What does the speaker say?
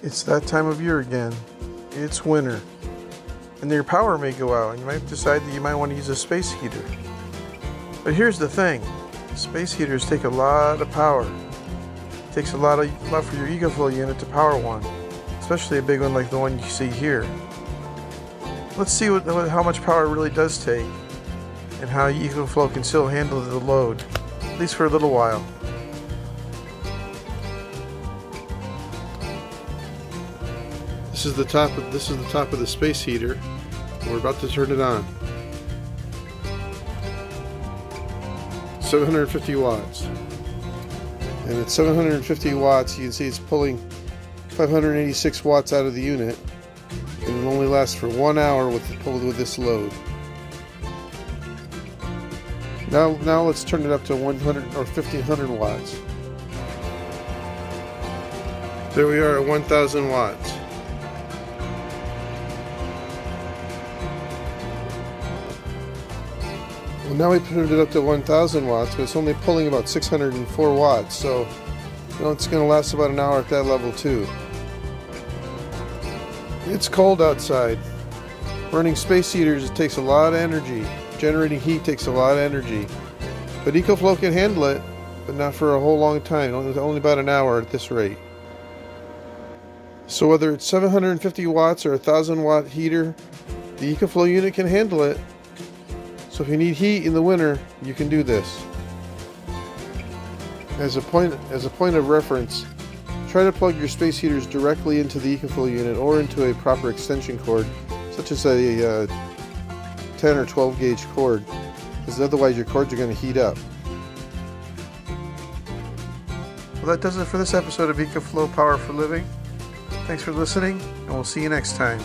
It's that time of year again. It's winter. And your power may go out, and you might decide that you might want to use a space heater. But here's the thing space heaters take a lot of power. It takes a lot, of, lot for your EcoFlow unit to power one, especially a big one like the one you see here. Let's see what, how much power it really does take, and how EcoFlow can still handle the load, at least for a little while. This is the top of this is the top of the space heater. We're about to turn it on. 750 watts. And at 750 watts, you can see it's pulling 586 watts out of the unit. And it only lasts for one hour with pulled with this load. Now, now let's turn it up to 100 or 1500 watts. There we are at 1000 watts. Now we turned it up to 1000 watts, but it's only pulling about 604 watts, so you know, it's going to last about an hour at that level too. It's cold outside. Running space heaters it takes a lot of energy. Generating heat takes a lot of energy. But EcoFlow can handle it, but not for a whole long time, only about an hour at this rate. So whether it's 750 watts or a 1000 watt heater, the EcoFlow unit can handle it so if you need heat in the winter, you can do this. As a point, as a point of reference, try to plug your space heaters directly into the EcoFlow unit or into a proper extension cord, such as a uh, 10 or 12 gauge cord, because otherwise your cords are going to heat up. Well, that does it for this episode of EcoFlow Power for Living. Thanks for listening, and we'll see you next time.